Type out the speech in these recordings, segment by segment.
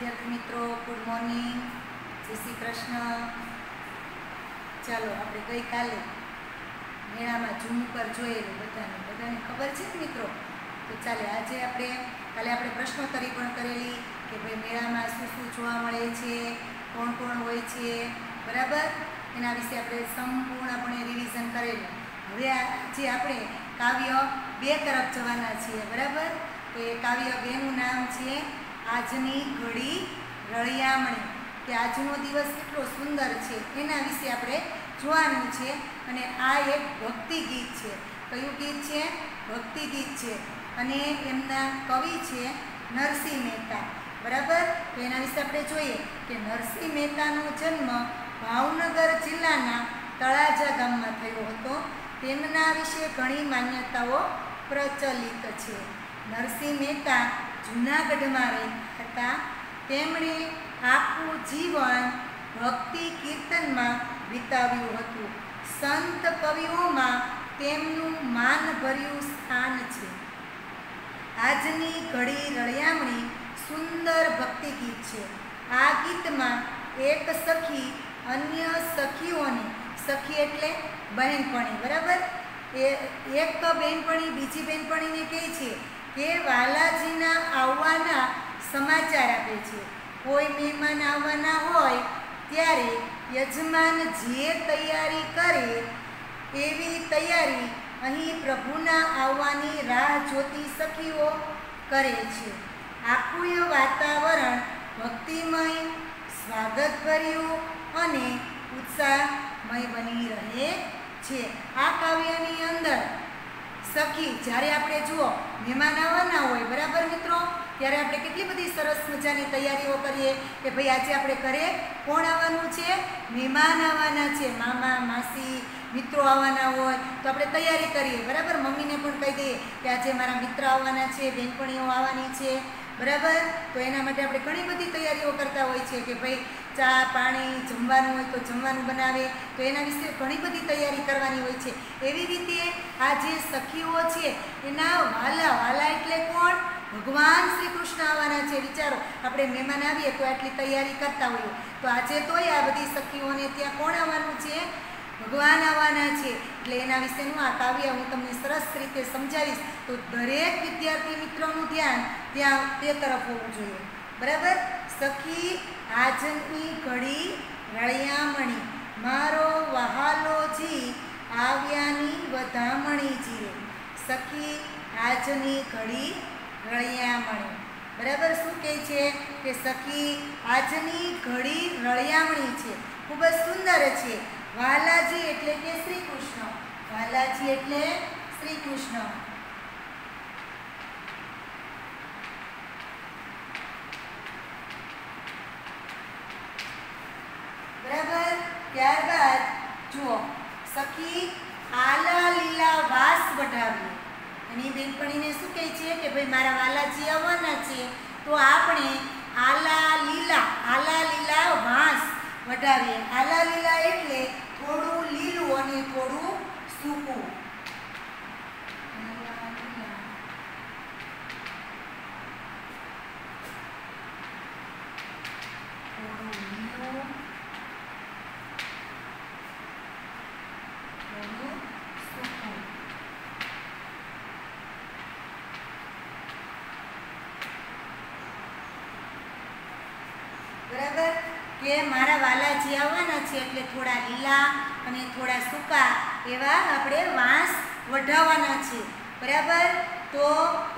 વિદ્યાર્થી મિત્રો good morning જય શ્રી કૃષ્ણ. ચાલો, આપણે ગઈકાલે મેળામાં ઝુમકર જોયેલું બધાને. બધાને ખબર છે ને મિત્રો? તો ચાલે, આજે આપણે, કાલે આપણે પ્રશ્નોત્તરી પણ કરેલી કે ભાઈ મેળામાં શું શું જોવા મળે છે, કોણ કોણ હોય છે, બરાબર? એના વિશે આપણે સંપૂર્ણપણે રિવિઝન કરેલું. હવે આજે આપણે કાવ્ય બે તરફ જવાના છીએ, બરાબર? એ કાવ્ય બેનું નામ છે આજની ઘડી રળિયામણી. કે આજનો દિવસ કેટલો સુંદર છે, એના વિશે આપણે જોવાનું છે અને આ એક ભક્તિ ગીત છે. કયું ગીત છે? ભક્તિ ગીત છે. અને એમના કવિ છે નરસિંહ મહેતા. બરાબર? એના વિશે આપણે જોઈએ કે નરસિંહ મહેતાનો જન્મ ભાવનગર જિલ્લાના તળાજા ગામમાં થયો હતો. તેમના વિશે ઘણી માન્યતાઓ પ્રચલિત છે. નરસિંહ મહેતા જૂનાગઢમાં હતા તેમણે આખું જીવન ભક્તિ કીર્તનમાં વિતાવ્યું હતું. સંત કવિઓમાં તેમનું માનભર્યું સ્થાન છે. આજની ઘડી રળિયામણી સુંદર ભક્તિ ગીત છે. આ ગીતમાં એક સખી અન્ય સખીઓને સખી એટલે બહેનપણી, બરાબર? એ એક બહેનપણી બીજી બહેનપણીને કહે છે કે વાલાજીના આવવાના સમાચાર આપે છે. કોઈ મહેમાન આવવાના હોય ત્યારે યજમાન જે તૈયારી કરે એવી તૈયારી અહીં પ્રભુના આવવાની રાહ જોતી સખીઓ કરે છે. આખું વાતાવરણ ભક્તિમય, સ્વાગતભર્યું અને ઉત્સાહમય બની રહે છે. આ કાવ્યની અંદર સખી, જ્યારે આપણે જુઓ, મહેમાન આવવાના હોય, બરાબર મિત્રો? ત્યારે આપણે કેટલી બધી સરસ મજાની તૈયારીઓ કરીએ કે ભાઈ આજે આપણે ઘરે કોણ આવવાનું છે? મહેમાન આવવાના છે. મામા, માસી, મિત્રો આવવાના હોય, તો આપણે તૈયારી કરીએ, બરાબર? મમ્મીને પણ કહી દઈએ કે આજે મારા મિત્ર આવવાના છે બહેનપણીઓ આવવાની છે, બરાબર? તો એના માટે આપણે ઘણી બધી તૈયારીઓ કરતા હોય છે કે ભાઈ ચા, પાણી, જમવાનું હોય તો જમવાનું બનાવે. તો એના વિશે ઘણી બધી તૈયારી કરવાની હોય છે. એવી રીતે આ જે સખીઓ છે, એના વાલા વાલા એટલે કોણ? ભગવાન શ્રી કૃષ્ણ આવવાના છે. વિચારો, આપણે મહેમાન આવીએ તો આટલી તૈયારી કરતા હોઈએ. તો આજે તોય આ બધી સખીઓને ત્યાં કોણ આવવાનું છે? ભગવાન આવવાના છે. એટલે એના વિશેનું આ કાવ્ય હું તમને સરસ રીતે સમજાવીશ. તો દરેક વિદ્યાર્થી મિત્રોનું ધ્યાન ત્યાં તે તરફ હોવું જોઈએ. બરાબર? સખી આજની ઘડી રળિયામણી. મારો વહાલોજી આવ્યાની વધામણી જીરે સખી આજની ઘડી રળિયામણી. બરાબર? શું કહે છે કે સખી આજની ઘડી રળિયામણી છે? ખૂબ જ સુંદર છે. વાલાજી એટલે કે શ્રી કૃષ્ણ વાલાજી એટલે શ્રી કૃષ્ણ બરાબર ત્યારબાદ જુઓ સખી આલા લીલા વાસ વઢાવી એની બેનપણીને શું કહે છે કે ભાઈ મારા વાલાજી આવવાના છે તો આપણે આલા લીલા આલા લીલા વાંસ વઢાવીએ આલા લીલા એટલે થોડું લીલું અને થોડું સૂકું આલા લીલા. થોડું લીલું થોડું સૂકું બરાબર કે મારા વાલાજી આવવાના છે એટલે થોડા લીલા અને થોડા સૂકા એવા આપણે વાંસ વઢાવવાના છે. બરાબર? તો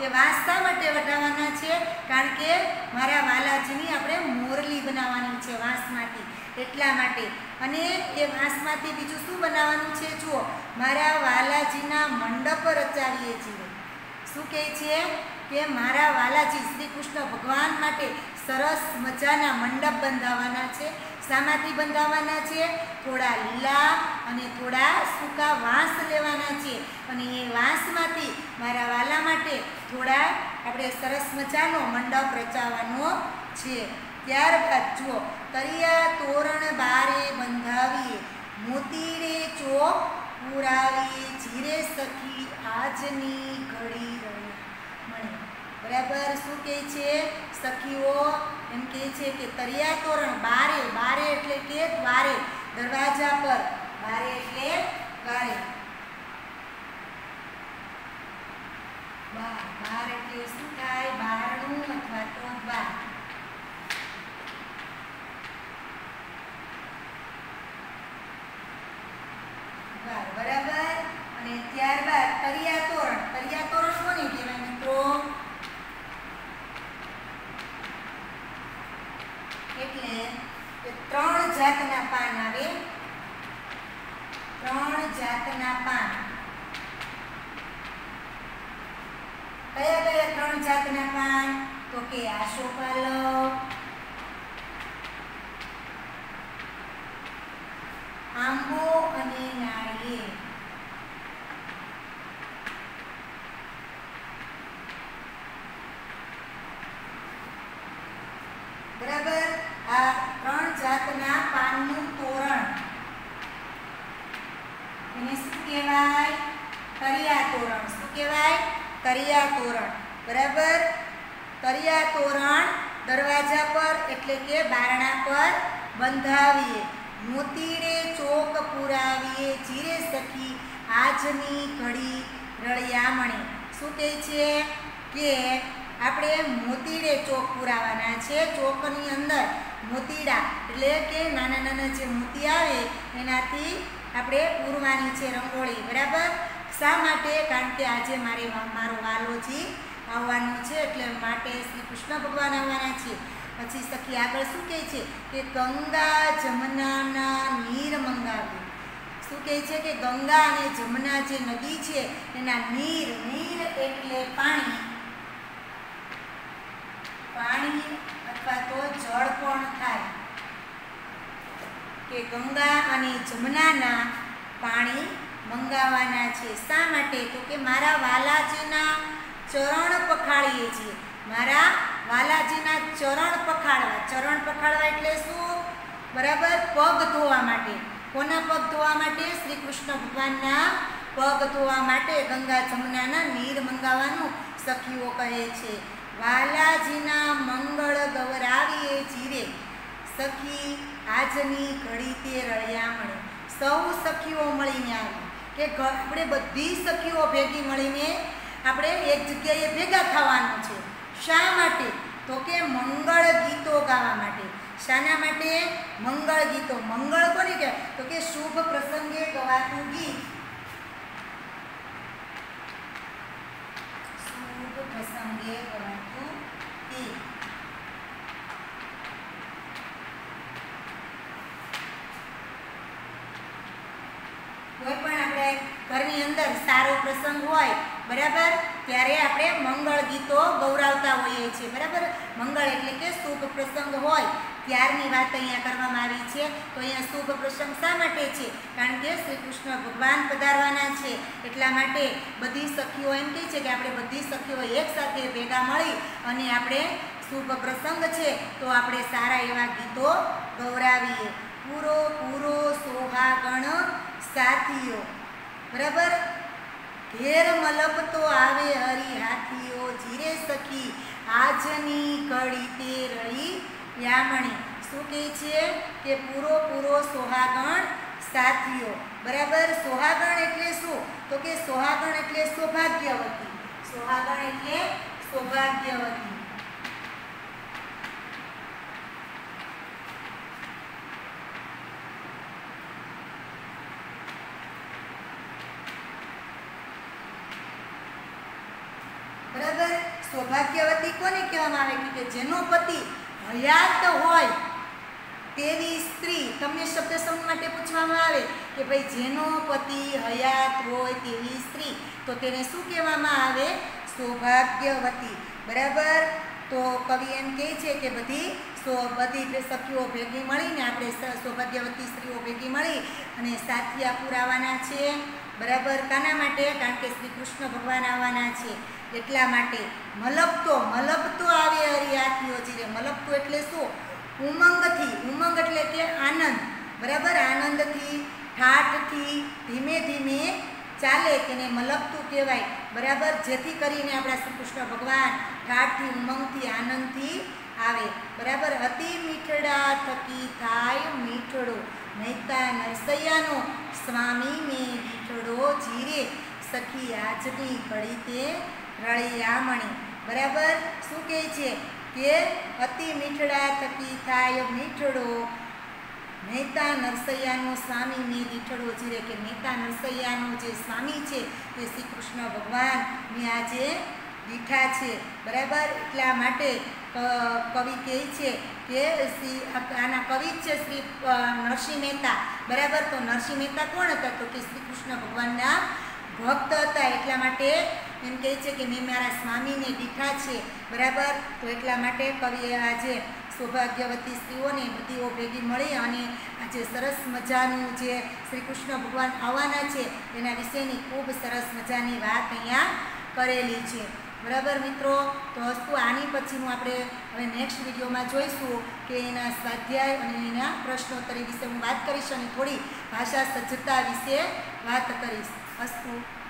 એ વાંસ શા માટે વઢાવવાના છે? કારણ કે મારા વાલાજીની આપણે મોરલી બનાવવાની છે વાંસમાંથી, એટલા માટે. અને એ વાંસમાંથી બીજું શું બનાવવાનું છે? જુઓ, મારા વાલાજીના મંડપ રચાવીએ છીએ. શું કહે છે? કે મારા વાલાજી શ્રી કૃષ્ણ ભગવાન માટે સરસ મજાના મંડપ બંધાવવાના છે શામાંથી બંધાવવાના છે, થોડા લીલા અને થોડા સૂકા વાંસ લેવાના છે. અને એ વાંસમાંથી મારા વાલા માટે થોડા આપણે સરસ મજાનો મંડપ રચાવવાનો છે. ત્યારબાદ જુઓ તરિયા તોરણ બારે બંધાવીએ મોતીરે ચોક પુરાવીએ, જીરે સખી આજની ઘડી રહી મણે બરાબર, શું કહે છે? સખીઓ એમ કહે છે કે તરિયા તોરણ, બારે બારે એટલે કે દ્વારે, દરવાજા પર. બારે એટલે દ્વારે. બાર બાર એટલે શું થાય? બારણું અથવા તો દ્વાર બરાબર અને ત્યારબાદ તરિયા તોરણ તરિયા તોરણ કોને કહેવાય મિત્રો એટલે કે ત્રણ જાતના પાન આવે ત્રણ જાતના પાન. કયા કયા ત્રણ જાતના પાન? તો કે આશોપાલવ આંબો અને નાળિયેર. બરાબર આ ત્રણ જાતના પાનનું તોરણ એને શું કહેવાય? તરિયા તોરણ શું કહેવાય? તરિયા તોરણ બરાબર? તરિયા તોરણ દરવાજા પર, એટલે કે બારણા પર બંધાવીએ. મોતીડે ચોક પુરાવીએ. જીરે સખી આજની ઘડી રળિયામણી. શું કહે છે? કે આપણે મોતીડે ચોક પુરાવાના છે. ચોકની અંદર મોતીડા, એટલે કે નાના નાના જે મોતી આવે, એનાથી આપણે પૂરવાની છે રંગોળી, બરાબર? શા માટે? કારણ કે આજે મારે મારો વાલોજી આવવાનો છે, એટલે માટે શ્રી કૃષ્ણ ભગવાન આવવાના છે. પછી સખી આગળ શું કહે છે? કે ગંગા જમનાના નીર મંગાવ્યું શું કહે છે કે ગંગા અને જમના જે નદી છે, એના નીર નીર એટલે પાણી. પાણી અથવા તો જળ પણ થાય? કે ગંગા અને જમનાના પાણી મંગાવવાના છે. શા માટે? તો કે મારા વાલાજીના ચરણ પખાળીએ છીએ. મારા વાલાજીના ચરણ પખાળવા. ચરણ પખાળવા એટલે શું? બરાબર? પગ ધોવા માટે. કોના પગ ધોવા માટે? શ્રી કૃષ્ણ ભગવાનના પગ ધોવા માટે ગંગા જમનાના નીર મંગાવવાનું સખીઓ કહે છે. વાલાજીના મંગળ ગૌરાવીએ જીરે સખી આજની ઘડી તે રળિયામણે સૌ સખીઓ મળીને આવી કે આપણે બધી સખીઓ ભેગી મળીને આપણે એક જગ્યાએ ભેગા થવાનું છે. શા માટે? તો કે મંગળ ગીતો ગાવા માટે. શાના માટે? મંગળ ગીતો. મંગળ કોને કહેવાય? તો કે શુભ પ્રસંગે ગવાતું ગીત. શુભ પ્રસંગે ગવાતું ગીત કોઈ પણ આપણે ઘરની અંદર સારો પ્રસંગ હોય, બરાબર? ત્યારે આપણે મંગળ ગીતો ગૌરાવતા હોઈએ છીએ, બરાબર? મંગળ એટલે કે શુભ પ્રસંગ હોય, ત્યારની વાત અહીંયા કરવામાં આવી છે. તો અહીંયા શુભ પ્રસંગ શા માટે છે? કારણ કે શ્રી કૃષ્ણ ભગવાન પધારવાના છે. એટલા માટે બધી સખીઓ એમ કહે છે કે આપણે બધી સખીઓ એકસાથે ભેગા મળી અને આપણે શુભ પ્રસંગ છે, તો આપણે સારા એવા ગીતો ગૌરાવીએ. પૂરો પૂરો સોહાગણ સાથીઓ, બરાબર? ઘેર મલકતો આવે હરી હાથીઓ, જીરે સખી આજની કડી તે રહી યામણી શું કહે છે? કે પૂરો પૂરો સોહાગણ સાથીઓ, બરાબર? સોહાગણ એટલે શું? તો કે સોહાગણ એટલે સૌભાગ્યવતી. સોહાગણ એટલે સૌભાગ્યવતી બરાબર સૌભાગ્યવતી કોને કહેવામાં આવે? કે જેનો પતિ હયાત હોય તેવી સ્ત્રી, તમને શબ્દ સમૂહ માટે પૂછવામાં આવે કે ભાઈ જેનો પતિ હયાત હોય તેવી સ્ત્રી, તો તેને શું કહેવામાં આવે? સૌભાગ્યવતી. બરાબર? તો કવિ એમ કહે છે કે બધી સો બધી સખીઓ ભેગી મળીને આપણે સૌભાગ્યવતી સ્ત્રીઓ ભેગી મળી અને સાથિયા પુરાવાના છે. બરાબર? કાના માટે? કારણ કે શ્રી કૃષ્ણ ભગવાન આવવાના છે. એટલા માટે મલપતો મલપતો આવે હરિયાથીઓ જીરે. મલપતો એટલે શું? ઉમંગથી. ઉમંગ એટલે કે આનંદ. બરાબર? આનંદથી, ઠાઠથી, ધીમે ધીમે ચાલે તેને મલપતું કહેવાય. બરાબર? જેથી કરીને આપણા શ્રી કૃષ્ણ ભગવાન ઠાઠથી, ઉમંગથી, આનંદથી આવે. બરાબર? અતિ મીઠડા થકી થાય મીઠડો. નૈતા નરસૈયાનો, સ્વામી, મેં મીઠડો જીરે. સખી આજની ઘડી તે રળિયામણી. બરાબર? શું કહે છે? કે અતિ મીઠડા થકી થાય મીઠડો. મહેતા નરસૈયાનો સ્વામી મેં દીઠડો જીરે કે મહેતા નરસૈયાનો જે સ્વામી છે તે શ્રી કૃષ્ણ ભગવાનની આજે દીઠા છે. બરાબર? એટલા માટે કવિ કહે છે કે શ્રી, આના કવિ છે શ્રી નરસિંહ મહેતા. બરાબર? તો નરસિંહ મહેતા કોણ હતા? તો કે શ્રી કૃષ્ણ ભગવાનના ભક્ત હતા એટલા માટે એમ કહે છે કે મેં મારા સ્વામીને દીઠા છે. બરાબર? તો એટલા માટે કવિએ આજે સૌભાગ્યવતી સ્ત્રીઓને બધીઓ ભેગી મળી અને આજે સરસ મજાનું જે શ્રી કૃષ્ણ ભગવાન આવવાના છે, એના વિશેની ખૂબ સરસ મજાની વાત અહીંયા કરેલી છે. બરાબર મિત્રો? તો હસ્તુ, આની પછીનું આપણે હવે નેક્સ્ટ વિડીયોમાં જોઈશું કે એના સ્વાધ્યાય અને એના પ્રશ્નોત્તરી વિશે હું વાત કરીશ અને થોડી ભાષા સજ્જતા વિશે વાત કરીશ. pastor.